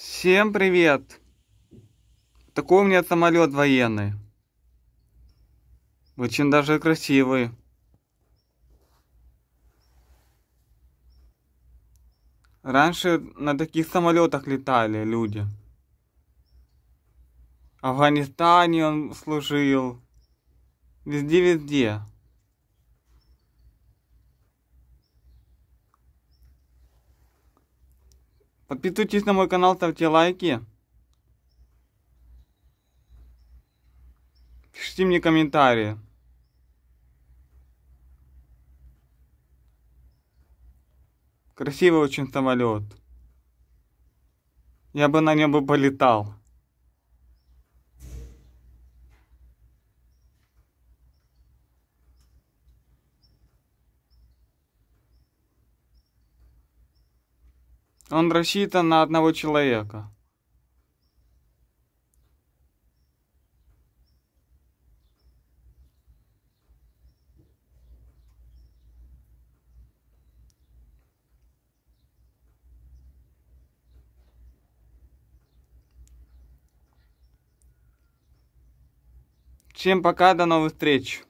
Всем привет! Такой у меня самолет военный. Очень даже красивый. Раньше на таких самолетах летали люди. В Афганистане он служил. Везде-везде. Подписывайтесь на мой канал, ставьте лайки. Пишите мне комментарии. Красивый очень самолет. Я бы на нем бы полетал. Он рассчитан на одного человека. Всем пока, до новых встреч.